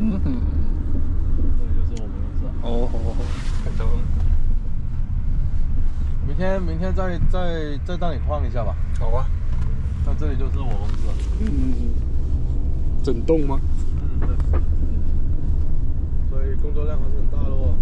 嗯。这里就是我们公司。哦哦哦。明天明天再再再带你逛一下吧。好啊。那这里就是我公司。嗯嗯嗯。整栋吗？嗯。所以工作量还是很大的哦。